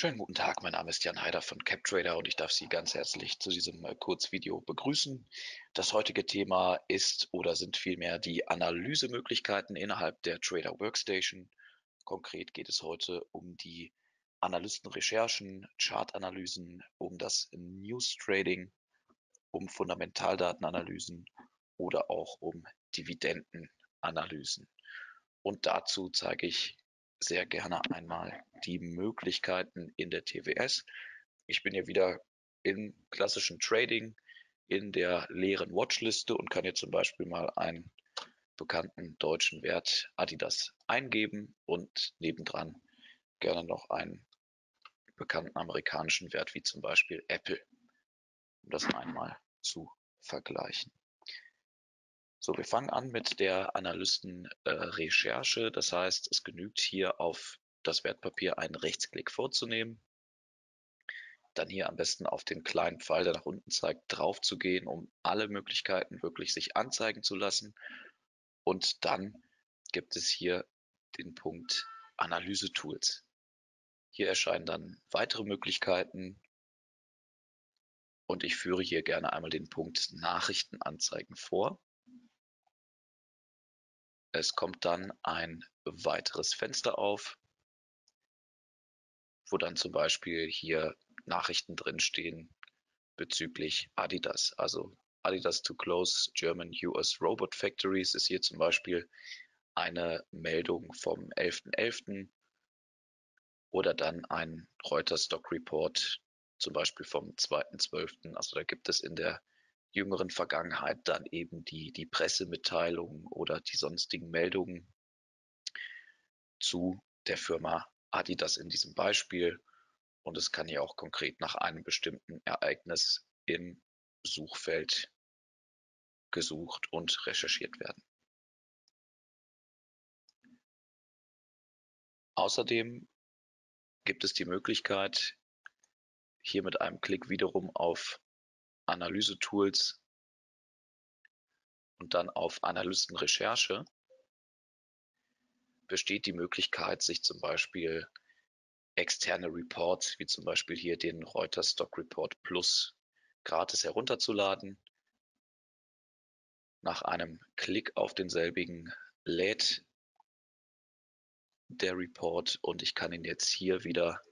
Schönen guten Tag, mein Name ist Jan Heider von CapTrader und ich darf Sie ganz herzlich zu diesem äh, Kurzvideo begrüßen. Das heutige Thema ist oder sind vielmehr die Analysemöglichkeiten innerhalb der Trader Workstation. Konkret geht es heute um die Analystenrecherchen, Chartanalysen, um das News Trading, um Fundamentaldatenanalysen oder auch um Dividendenanalysen. Und dazu zeige ich sehr gerne einmal die Möglichkeiten in der TWS. Ich bin ja wieder im klassischen Trading in der leeren Watchliste und kann jetzt zum Beispiel mal einen bekannten deutschen Wert Adidas eingeben und nebendran gerne noch einen bekannten amerikanischen Wert wie zum Beispiel Apple, um das einmal zu vergleichen. So, wir fangen an mit der Analystenrecherche. Äh, das heißt, es genügt hier auf das Wertpapier einen Rechtsklick vorzunehmen. Dann hier am besten auf den kleinen Pfeil, der nach unten zeigt, drauf zu gehen, um alle Möglichkeiten wirklich sich anzeigen zu lassen. Und dann gibt es hier den Punkt Analyse Tools. Hier erscheinen dann weitere Möglichkeiten. Und ich führe hier gerne einmal den Punkt Nachrichten anzeigen vor. Es kommt dann ein weiteres Fenster auf, wo dann zum Beispiel hier Nachrichten drinstehen bezüglich Adidas. Also Adidas to close German US Robot Factories ist hier zum Beispiel eine Meldung vom 11.11. .11. oder dann ein Reuters Stock Report zum Beispiel vom 2.12. Also da gibt es in der jüngeren Vergangenheit dann eben die, die Pressemitteilungen oder die sonstigen Meldungen zu der Firma Adidas in diesem Beispiel. Und es kann ja auch konkret nach einem bestimmten Ereignis im Suchfeld gesucht und recherchiert werden. Außerdem gibt es die Möglichkeit, hier mit einem Klick wiederum auf Analyse-Tools und dann auf Analystenrecherche besteht die Möglichkeit, sich zum Beispiel externe Reports, wie zum Beispiel hier den Reuters Stock Report Plus, gratis herunterzuladen. Nach einem Klick auf denselbigen lädt der Report und ich kann ihn jetzt hier wieder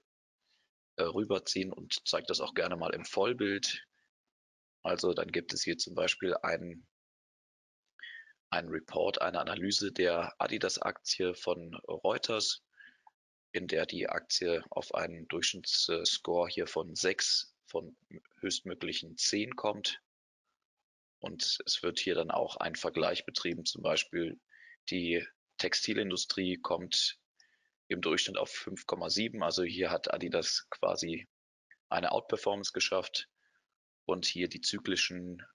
äh, rüberziehen und zeige das auch gerne mal im Vollbild. Also dann gibt es hier zum Beispiel einen, einen Report, eine Analyse der Adidas-Aktie von Reuters, in der die Aktie auf einen Durchschnittsscore hier von 6 von höchstmöglichen 10 kommt. Und es wird hier dann auch ein Vergleich betrieben, zum Beispiel die Textilindustrie kommt im Durchschnitt auf 5,7. Also hier hat Adidas quasi eine Outperformance geschafft und hier die zyklischen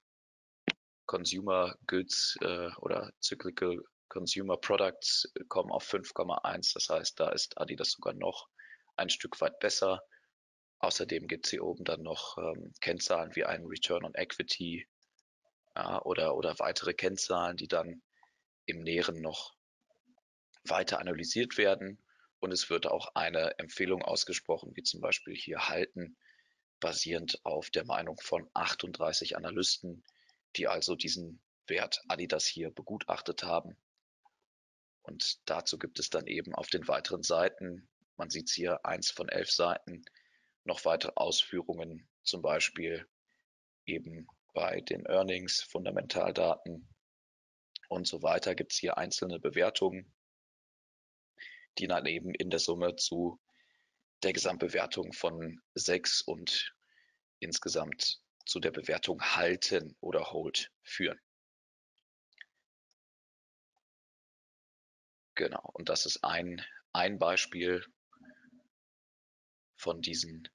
Consumer Goods äh, oder Cyclical Consumer Products kommen auf 5,1. Das heißt, da ist Adidas sogar noch ein Stück weit besser. Außerdem gibt es hier oben dann noch ähm, Kennzahlen wie einen Return on Equity ja, oder, oder weitere Kennzahlen, die dann im Näheren noch weiter analysiert werden. Und es wird auch eine Empfehlung ausgesprochen, wie zum Beispiel hier halten, basierend auf der Meinung von 38 Analysten, die also diesen Wert Adidas hier begutachtet haben. Und dazu gibt es dann eben auf den weiteren Seiten, man sieht hier eins von elf Seiten, noch weitere Ausführungen, zum Beispiel eben bei den Earnings, Fundamentaldaten und so weiter gibt es hier einzelne Bewertungen, die dann eben in der Summe zu der Gesamtbewertung von sechs und insgesamt zu der Bewertung halten oder hold führen. Genau, und das ist ein, ein Beispiel von diesen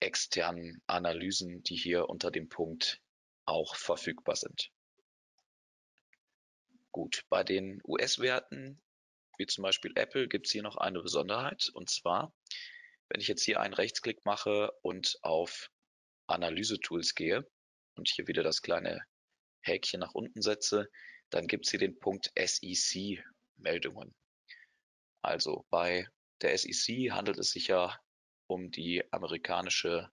externen Analysen, die hier unter dem Punkt auch verfügbar sind. Gut, bei den US-Werten, wie zum Beispiel Apple, gibt es hier noch eine Besonderheit. Und zwar wenn ich jetzt hier einen Rechtsklick mache und auf Analyse-Tools gehe und hier wieder das kleine Häkchen nach unten setze, dann gibt es hier den Punkt SEC-Meldungen. Also bei der SEC handelt es sich ja um die amerikanische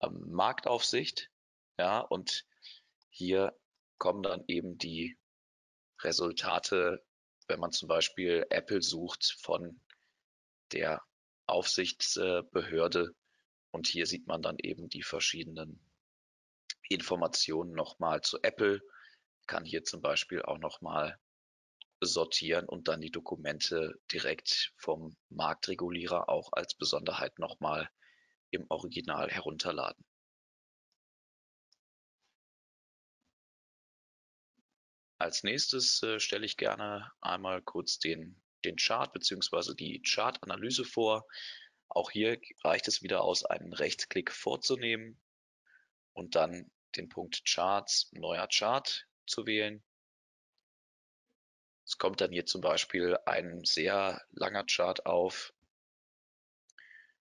ähm, Marktaufsicht. Ja, und hier kommen dann eben die Resultate, wenn man zum Beispiel Apple sucht von der Aufsichtsbehörde. Und hier sieht man dann eben die verschiedenen Informationen nochmal zu Apple, kann hier zum Beispiel auch nochmal sortieren und dann die Dokumente direkt vom Marktregulierer auch als Besonderheit nochmal im Original herunterladen. Als nächstes äh, stelle ich gerne einmal kurz den, den Chart bzw. die Chartanalyse vor. Auch hier reicht es wieder aus, einen Rechtsklick vorzunehmen und dann den Punkt Charts, neuer Chart zu wählen. Es kommt dann hier zum Beispiel ein sehr langer Chart auf.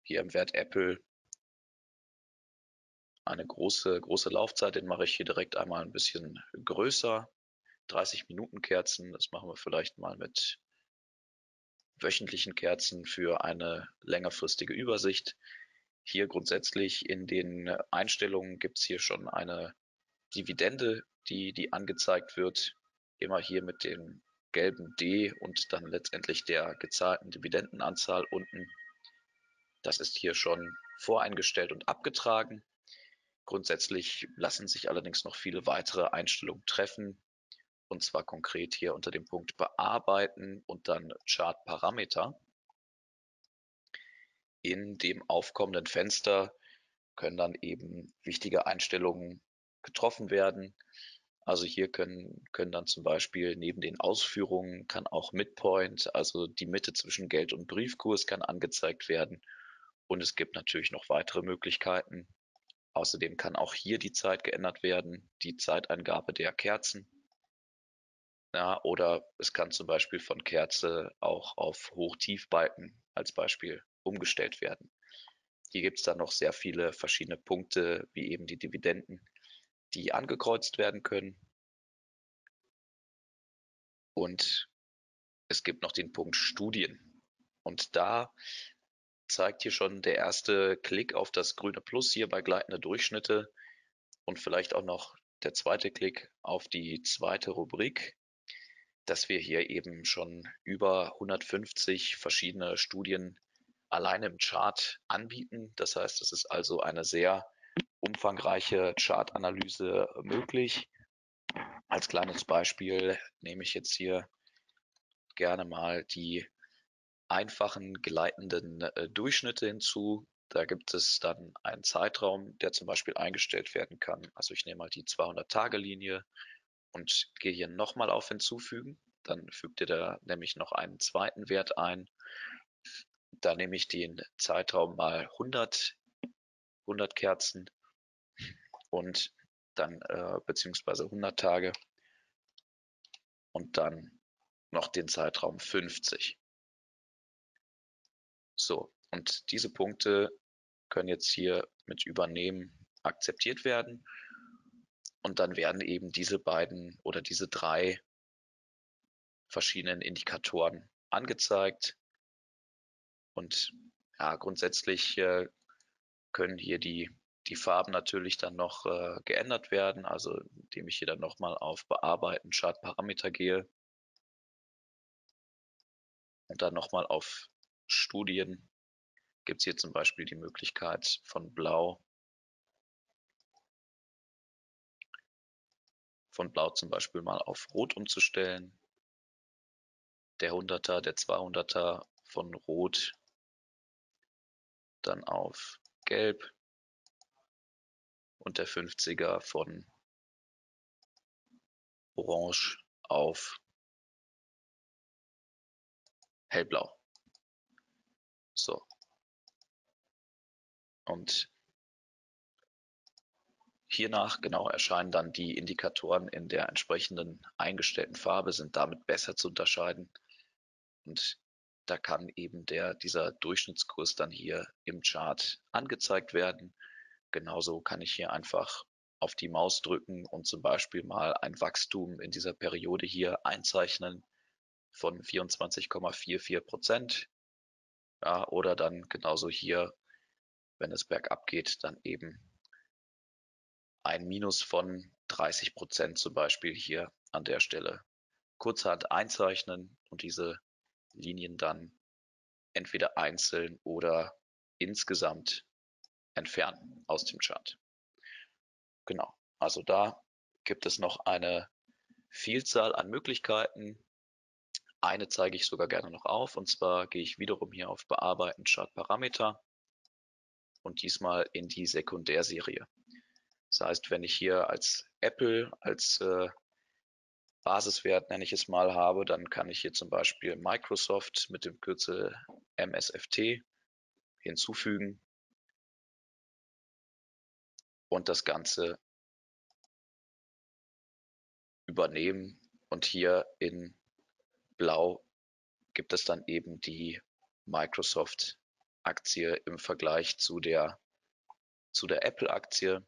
Hier im Wert Apple eine große, große Laufzeit, den mache ich hier direkt einmal ein bisschen größer. 30 Minuten Kerzen, das machen wir vielleicht mal mit wöchentlichen Kerzen für eine längerfristige Übersicht. Hier grundsätzlich in den Einstellungen gibt es hier schon eine Dividende, die, die angezeigt wird. Immer hier mit dem gelben D und dann letztendlich der gezahlten Dividendenanzahl unten. Das ist hier schon voreingestellt und abgetragen. Grundsätzlich lassen sich allerdings noch viele weitere Einstellungen treffen. Und zwar konkret hier unter dem Punkt Bearbeiten und dann Chartparameter. In dem aufkommenden Fenster können dann eben wichtige Einstellungen getroffen werden. Also hier können, können dann zum Beispiel neben den Ausführungen kann auch Midpoint, also die Mitte zwischen Geld und Briefkurs kann angezeigt werden. Und es gibt natürlich noch weitere Möglichkeiten. Außerdem kann auch hier die Zeit geändert werden, die Zeiteingabe der Kerzen. Ja, oder es kann zum Beispiel von Kerze auch auf Hoch-Tief-Balken als Beispiel umgestellt werden. Hier gibt es dann noch sehr viele verschiedene Punkte, wie eben die Dividenden, die angekreuzt werden können. Und es gibt noch den Punkt Studien. Und da zeigt hier schon der erste Klick auf das grüne Plus hier bei gleitende Durchschnitte und vielleicht auch noch der zweite Klick auf die zweite Rubrik, dass wir hier eben schon über 150 verschiedene Studien allein im Chart anbieten. Das heißt, es ist also eine sehr umfangreiche Chartanalyse möglich. Als kleines Beispiel nehme ich jetzt hier gerne mal die einfachen gleitenden äh, Durchschnitte hinzu. Da gibt es dann einen Zeitraum, der zum Beispiel eingestellt werden kann. Also ich nehme mal die 200-Tage-Linie und gehe hier nochmal auf Hinzufügen. Dann fügt ihr da nämlich noch einen zweiten Wert ein. Da nehme ich den Zeitraum mal 100, 100 Kerzen und dann äh, beziehungsweise 100 Tage und dann noch den Zeitraum 50. So, und diese Punkte können jetzt hier mit Übernehmen akzeptiert werden. Und dann werden eben diese beiden oder diese drei verschiedenen Indikatoren angezeigt. Und ja, grundsätzlich äh, können hier die, die Farben natürlich dann noch äh, geändert werden. Also indem ich hier dann nochmal auf Bearbeiten Chartparameter gehe und dann nochmal auf Studien gibt es hier zum Beispiel die Möglichkeit von Blau von Blau zum Beispiel mal auf Rot umzustellen. Der 100er, der 200er von Rot dann auf Gelb und der 50er von Orange auf Hellblau. So. Und hiernach genau erscheinen dann die Indikatoren in der entsprechenden eingestellten Farbe, sind damit besser zu unterscheiden. Und da kann eben der, dieser Durchschnittskurs dann hier im Chart angezeigt werden. Genauso kann ich hier einfach auf die Maus drücken und zum Beispiel mal ein Wachstum in dieser Periode hier einzeichnen von 24,44 Prozent. Ja, oder dann genauso hier wenn es bergab geht, dann eben ein Minus von 30 Prozent zum Beispiel hier an der Stelle kurzhand einzeichnen und diese Linien dann entweder einzeln oder insgesamt entfernen aus dem Chart. Genau, also da gibt es noch eine Vielzahl an Möglichkeiten. Eine zeige ich sogar gerne noch auf und zwar gehe ich wiederum hier auf Bearbeiten Chartparameter und diesmal in die Sekundärserie. Das heißt, wenn ich hier als Apple als äh, Basiswert, nenne ich es mal, habe, dann kann ich hier zum Beispiel Microsoft mit dem Kürzel MSFT hinzufügen und das Ganze übernehmen. Und hier in Blau gibt es dann eben die Microsoft-Aktie im Vergleich zu der, zu der Apple-Aktie.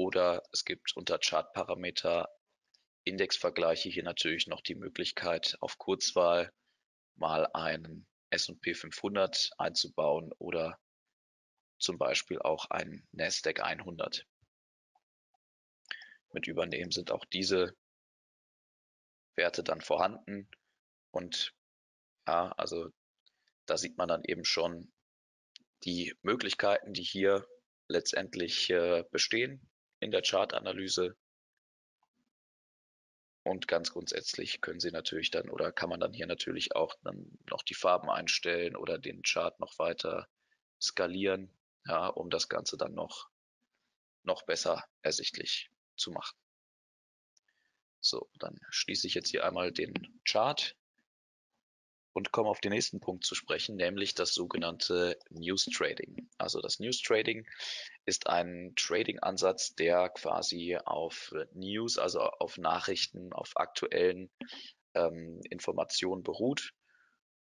Oder es gibt unter Chartparameter Indexvergleiche hier natürlich noch die Möglichkeit, auf Kurzwahl mal einen S&P 500 einzubauen oder zum Beispiel auch einen Nasdaq 100. Mit Übernehmen sind auch diese Werte dann vorhanden und ja, also da sieht man dann eben schon die Möglichkeiten, die hier letztendlich äh, bestehen in der Chartanalyse und ganz grundsätzlich können Sie natürlich dann oder kann man dann hier natürlich auch dann noch die Farben einstellen oder den Chart noch weiter skalieren, ja, um das Ganze dann noch, noch besser ersichtlich zu machen. So, dann schließe ich jetzt hier einmal den Chart und komme auf den nächsten Punkt zu sprechen, nämlich das sogenannte News Trading. Also das News Trading ist ein Trading-Ansatz, der quasi auf News, also auf Nachrichten, auf aktuellen ähm, Informationen beruht.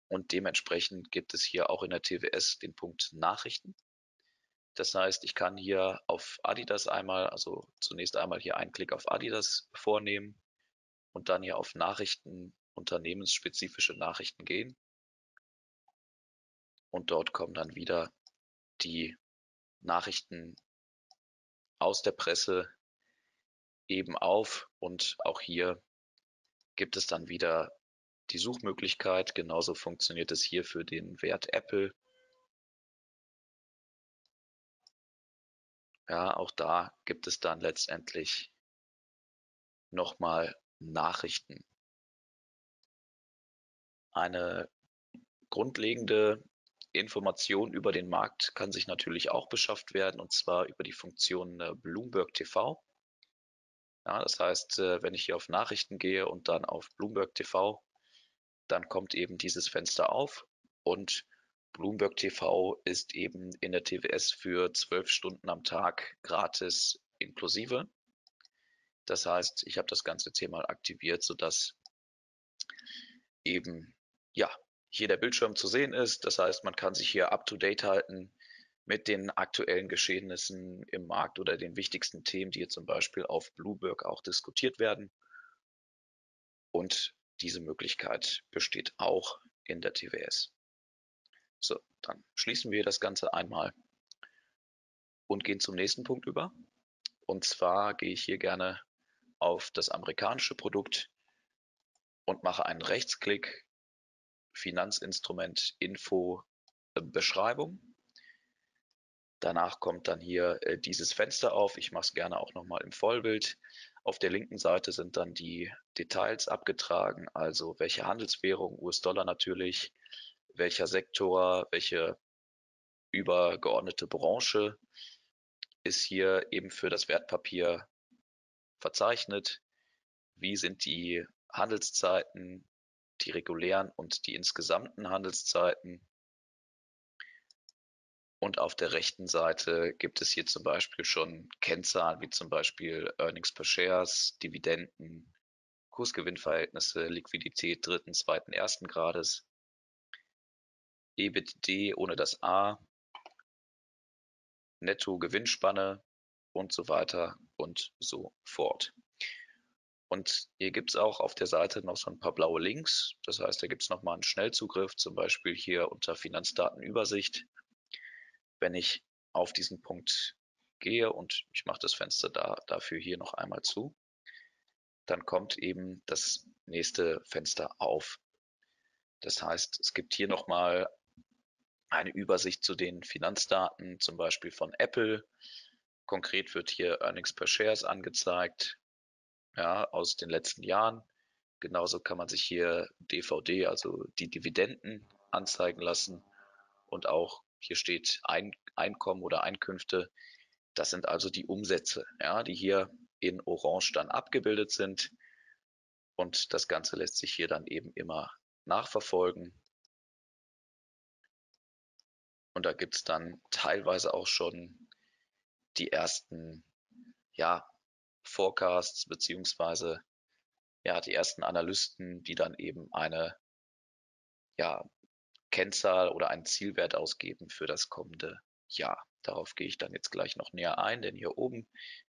Und dementsprechend gibt es hier auch in der TWS den Punkt Nachrichten. Das heißt, ich kann hier auf Adidas einmal, also zunächst einmal hier einen Klick auf Adidas vornehmen und dann hier auf Nachrichten unternehmensspezifische Nachrichten gehen. Und dort kommen dann wieder die Nachrichten aus der Presse eben auf. Und auch hier gibt es dann wieder die Suchmöglichkeit. Genauso funktioniert es hier für den Wert Apple. Ja, auch da gibt es dann letztendlich nochmal Nachrichten eine grundlegende Information über den Markt kann sich natürlich auch beschafft werden, und zwar über die Funktion äh, Bloomberg TV. Ja, das heißt, äh, wenn ich hier auf Nachrichten gehe und dann auf Bloomberg TV, dann kommt eben dieses Fenster auf und Bloomberg TV ist eben in der TWS für zwölf Stunden am Tag gratis inklusive. Das heißt, ich habe das ganze Thema aktiviert, sodass eben ja, hier der Bildschirm zu sehen ist. Das heißt, man kann sich hier up-to-date halten mit den aktuellen Geschehnissen im Markt oder den wichtigsten Themen, die hier zum Beispiel auf Bloomberg auch diskutiert werden. Und diese Möglichkeit besteht auch in der TWS. So, dann schließen wir das Ganze einmal und gehen zum nächsten Punkt über. Und zwar gehe ich hier gerne auf das amerikanische Produkt und mache einen Rechtsklick Finanzinstrument Info Beschreibung. Danach kommt dann hier äh, dieses Fenster auf. Ich mache es gerne auch nochmal im Vollbild. Auf der linken Seite sind dann die Details abgetragen, also welche Handelswährung, US-Dollar natürlich, welcher Sektor, welche übergeordnete Branche ist hier eben für das Wertpapier verzeichnet. Wie sind die Handelszeiten, die regulären und die insgesamten Handelszeiten. Und auf der rechten Seite gibt es hier zum Beispiel schon Kennzahlen wie zum Beispiel Earnings per Shares, Dividenden, Kursgewinnverhältnisse, Liquidität dritten, zweiten, ersten Grades, EBITDA ohne das A, Netto-Gewinnspanne und so weiter und so fort. Und hier gibt es auch auf der Seite noch so ein paar blaue Links. Das heißt, da gibt es nochmal einen Schnellzugriff, zum Beispiel hier unter Finanzdatenübersicht. Wenn ich auf diesen Punkt gehe und ich mache das Fenster da, dafür hier noch einmal zu, dann kommt eben das nächste Fenster auf. Das heißt, es gibt hier nochmal eine Übersicht zu den Finanzdaten, zum Beispiel von Apple. Konkret wird hier Earnings per Shares angezeigt, ja, aus den letzten Jahren. Genauso kann man sich hier DVD, also die Dividenden anzeigen lassen und auch hier steht Ein Einkommen oder Einkünfte. Das sind also die Umsätze, ja, die hier in Orange dann abgebildet sind. Und das Ganze lässt sich hier dann eben immer nachverfolgen. Und da gibt es dann teilweise auch schon die ersten ja, Forecasts beziehungsweise ja, die ersten Analysten, die dann eben eine ja, Kennzahl oder einen Zielwert ausgeben für das kommende Jahr. Darauf gehe ich dann jetzt gleich noch näher ein, denn hier oben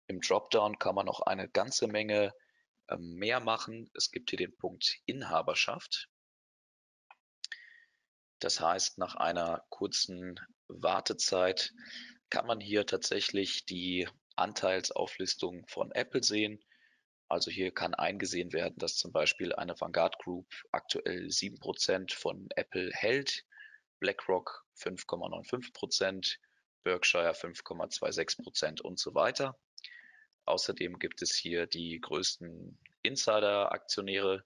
im Dropdown kann man noch eine ganze Menge ähm, mehr machen. Es gibt hier den Punkt Inhaberschaft. Das heißt, nach einer kurzen Wartezeit kann man hier tatsächlich die Anteilsauflistung von Apple sehen. Also hier kann eingesehen werden, dass zum Beispiel eine Vanguard Group aktuell 7% von Apple hält, BlackRock 5,95%, Berkshire 5,26% und so weiter. Außerdem gibt es hier die größten Insider-Aktionäre,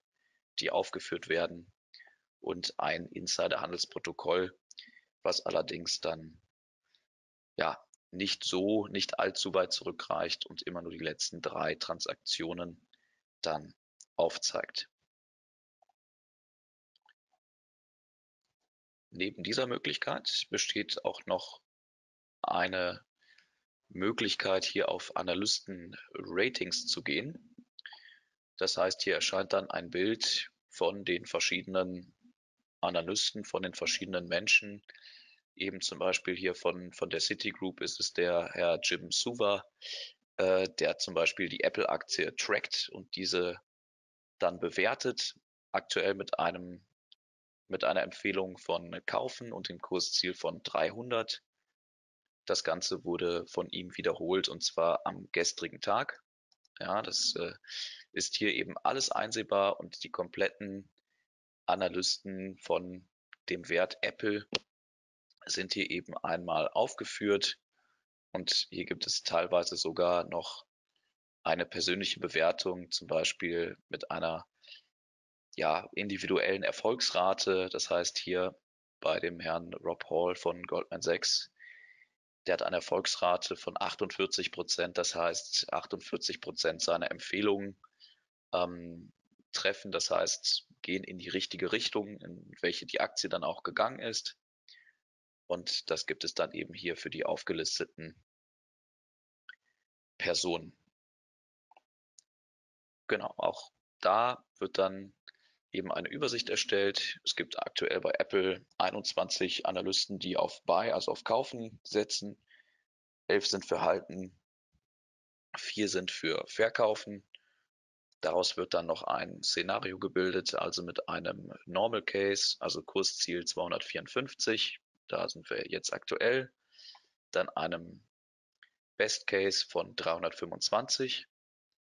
die aufgeführt werden und ein Insider-Handelsprotokoll, was allerdings dann ja nicht so, nicht allzu weit zurückreicht und immer nur die letzten drei Transaktionen dann aufzeigt. Neben dieser Möglichkeit besteht auch noch eine Möglichkeit, hier auf Analysten-Ratings zu gehen. Das heißt, hier erscheint dann ein Bild von den verschiedenen Analysten, von den verschiedenen Menschen, eben zum Beispiel hier von, von der Citigroup ist es der Herr Jim Suva, äh, der zum Beispiel die Apple-Aktie trackt und diese dann bewertet, aktuell mit einem mit einer Empfehlung von Kaufen und dem Kursziel von 300. Das Ganze wurde von ihm wiederholt und zwar am gestrigen Tag. Ja, das äh, ist hier eben alles einsehbar und die kompletten Analysten von dem Wert Apple sind hier eben einmal aufgeführt und hier gibt es teilweise sogar noch eine persönliche Bewertung, zum Beispiel mit einer ja, individuellen Erfolgsrate. Das heißt hier bei dem Herrn Rob Hall von Goldman Sachs, der hat eine Erfolgsrate von 48 Prozent. Das heißt, 48 Prozent seiner Empfehlungen ähm, treffen. Das heißt, gehen in die richtige Richtung, in welche die Aktie dann auch gegangen ist. Und das gibt es dann eben hier für die aufgelisteten Personen. Genau, auch da wird dann eben eine Übersicht erstellt. Es gibt aktuell bei Apple 21 Analysten, die auf Buy, also auf Kaufen setzen. Elf sind für Halten, vier sind für Verkaufen. Daraus wird dann noch ein Szenario gebildet, also mit einem Normal Case, also Kursziel 254 da sind wir jetzt aktuell, dann einem Best Case von 325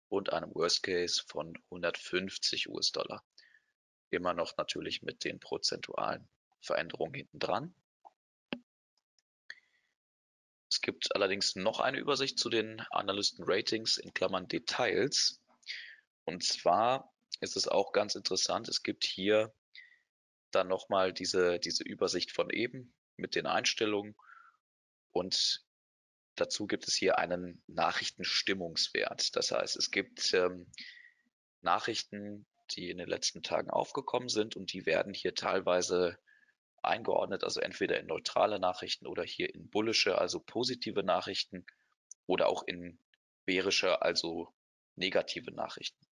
und einem Worst Case von 150 US-Dollar. Immer noch natürlich mit den prozentualen Veränderungen hinten dran. Es gibt allerdings noch eine Übersicht zu den Analysten-Ratings in Klammern Details. Und zwar ist es auch ganz interessant, es gibt hier dann nochmal diese, diese Übersicht von eben mit den Einstellungen und dazu gibt es hier einen Nachrichtenstimmungswert. Das heißt, es gibt ähm, Nachrichten, die in den letzten Tagen aufgekommen sind und die werden hier teilweise eingeordnet, also entweder in neutrale Nachrichten oder hier in bullische, also positive Nachrichten oder auch in bärische, also negative Nachrichten.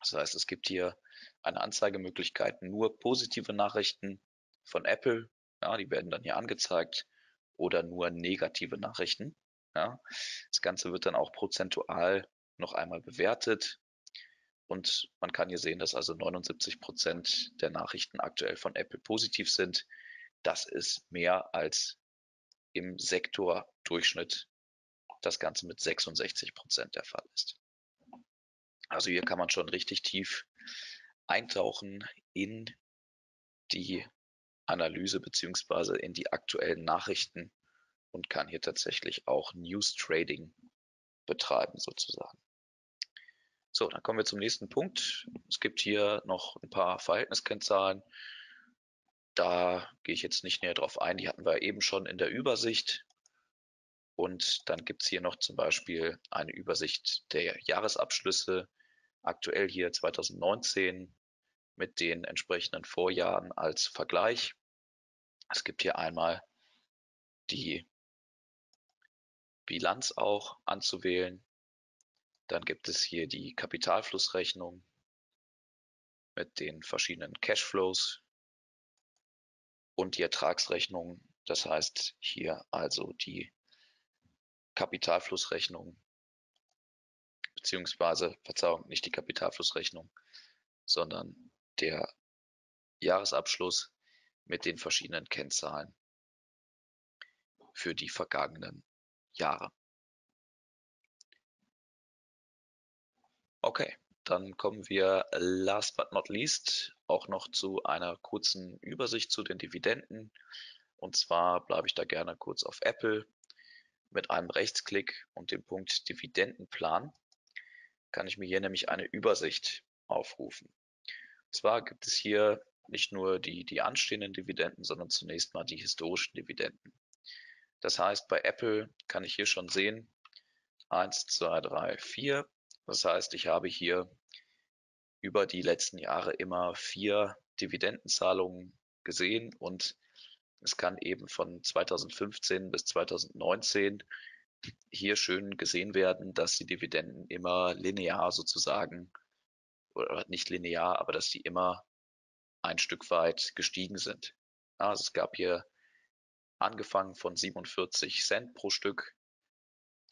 Das heißt, es gibt hier eine Anzeigemöglichkeit nur positive Nachrichten von Apple ja, die werden dann hier angezeigt oder nur negative Nachrichten. Ja. Das Ganze wird dann auch prozentual noch einmal bewertet. Und man kann hier sehen, dass also 79 Prozent der Nachrichten aktuell von Apple positiv sind. Das ist mehr als im Sektordurchschnitt das Ganze mit 66 Prozent der Fall ist. Also hier kann man schon richtig tief eintauchen in die Analyse beziehungsweise in die aktuellen Nachrichten und kann hier tatsächlich auch News Trading betreiben sozusagen. So, dann kommen wir zum nächsten Punkt. Es gibt hier noch ein paar Verhältniskennzahlen. Da gehe ich jetzt nicht näher drauf ein. Die hatten wir eben schon in der Übersicht. Und dann gibt es hier noch zum Beispiel eine Übersicht der Jahresabschlüsse. Aktuell hier 2019 mit den entsprechenden Vorjahren als Vergleich. Es gibt hier einmal die Bilanz auch anzuwählen. Dann gibt es hier die Kapitalflussrechnung mit den verschiedenen Cashflows und die Ertragsrechnung. Das heißt hier also die Kapitalflussrechnung beziehungsweise, Verzeihung, nicht die Kapitalflussrechnung, sondern der Jahresabschluss mit den verschiedenen Kennzahlen für die vergangenen Jahre. Okay, dann kommen wir last but not least auch noch zu einer kurzen Übersicht zu den Dividenden. Und zwar bleibe ich da gerne kurz auf Apple. Mit einem Rechtsklick und dem Punkt Dividendenplan kann ich mir hier nämlich eine Übersicht aufrufen. Zwar gibt es hier nicht nur die, die anstehenden Dividenden, sondern zunächst mal die historischen Dividenden. Das heißt, bei Apple kann ich hier schon sehen, 1, 2, 3, 4 das heißt, ich habe hier über die letzten Jahre immer vier Dividendenzahlungen gesehen und es kann eben von 2015 bis 2019 hier schön gesehen werden, dass die Dividenden immer linear sozusagen, oder nicht linear, aber dass die immer ein Stück weit gestiegen sind. Also es gab hier angefangen von 47 Cent pro Stück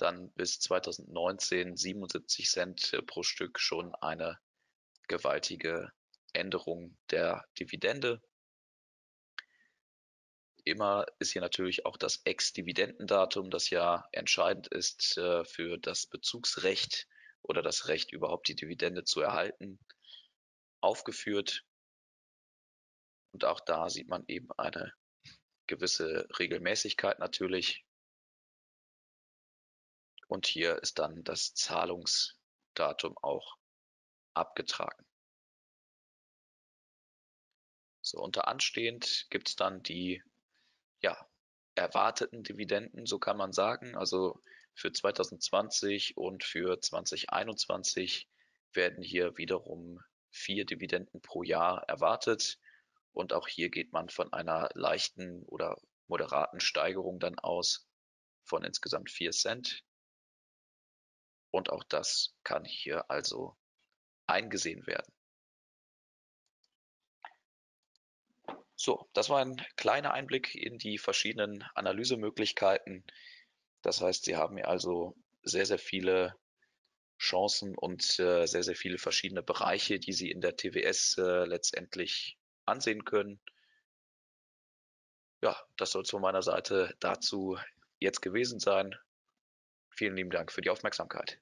dann bis 2019 77 Cent äh, pro Stück schon eine gewaltige Änderung der Dividende. Immer ist hier natürlich auch das Ex-Dividendendatum, das ja entscheidend ist äh, für das Bezugsrecht oder das Recht überhaupt die Dividende zu erhalten, aufgeführt. Und auch da sieht man eben eine gewisse Regelmäßigkeit natürlich. Und hier ist dann das Zahlungsdatum auch abgetragen. So, unter anstehend gibt es dann die ja, erwarteten Dividenden, so kann man sagen. Also für 2020 und für 2021 werden hier wiederum vier Dividenden pro Jahr erwartet. Und auch hier geht man von einer leichten oder moderaten Steigerung dann aus von insgesamt vier Cent und auch das kann hier also eingesehen werden. So, das war ein kleiner Einblick in die verschiedenen Analysemöglichkeiten. Das heißt, Sie haben also sehr, sehr viele Chancen und äh, sehr, sehr viele verschiedene Bereiche, die Sie in der TWS äh, letztendlich ansehen können. Ja, das soll es von meiner Seite dazu jetzt gewesen sein. Vielen lieben Dank für die Aufmerksamkeit.